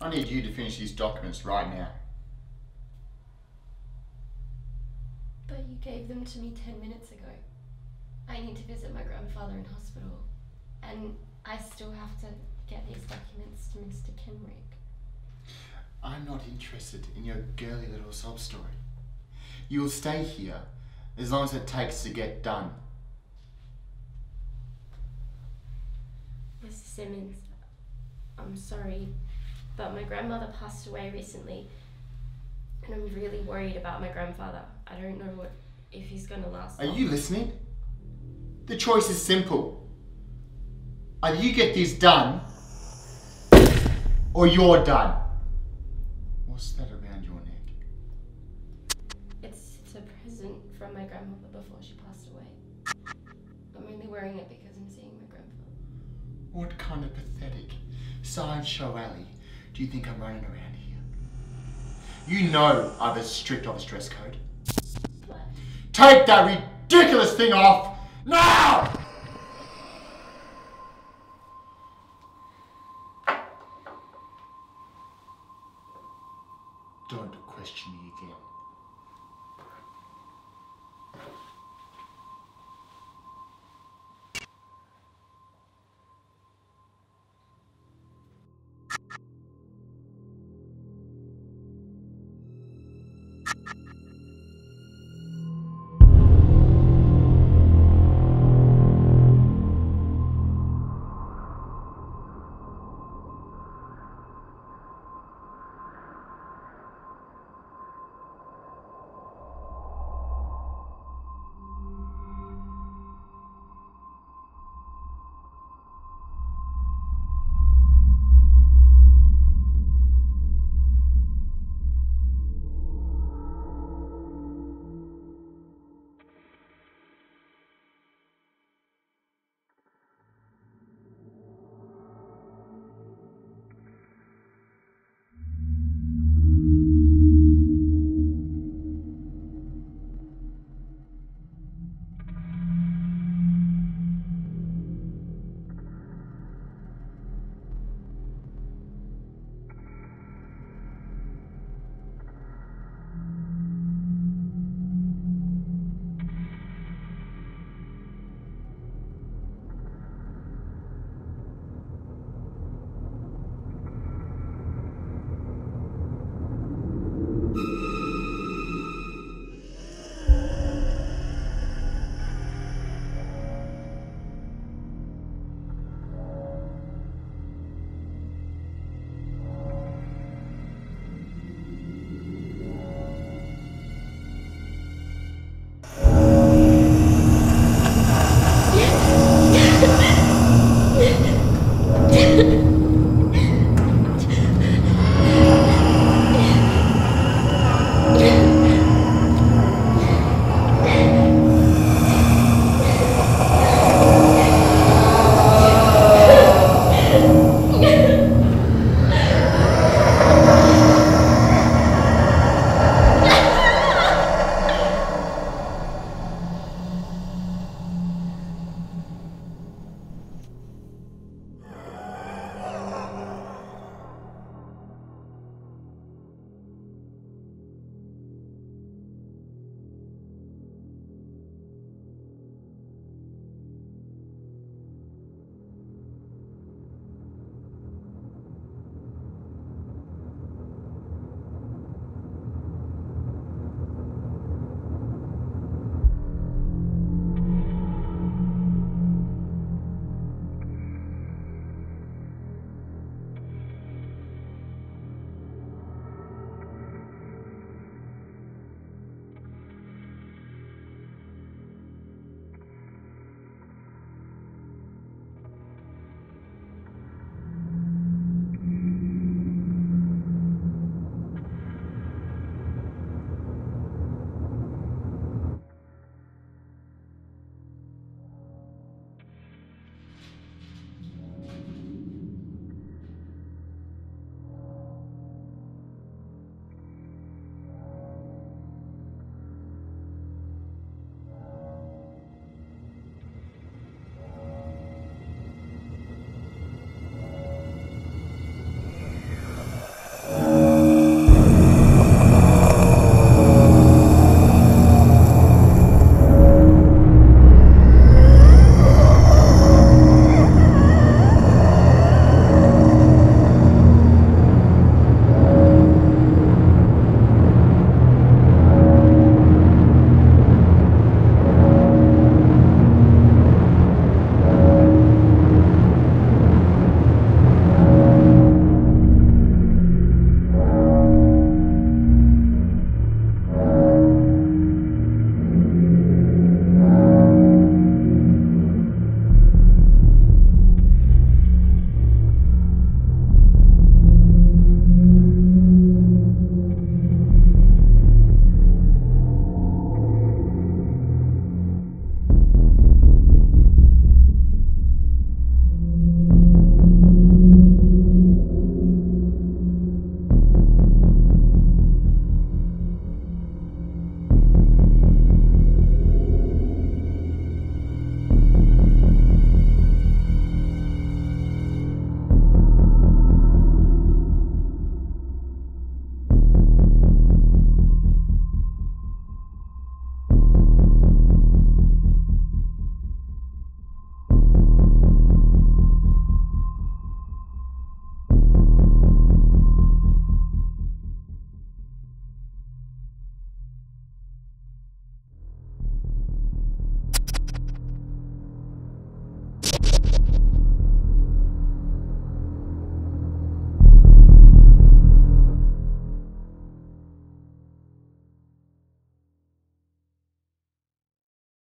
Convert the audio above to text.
I need you to finish these documents right now. But you gave them to me 10 minutes ago. I need to visit my grandfather in hospital. And I still have to get these documents to Mr. Kenrick. I'm not interested in your girly little sob story. You will stay here as long as it takes to get done. Mr. Simmons, I'm sorry, but my grandmother passed away recently. And I'm really worried about my grandfather. I don't know what if he's gonna last. Are long. you listening? The choice is simple. Either you get this done, or you're done. What's that around your neck? It's, it's a present from my grandmother before she passed away. I'm only wearing it because I'm seeing my grandfather. What kind of pathetic sideshow alley do you think I'm running around here? You know I've a strict office dress code. Take that ridiculous thing off now!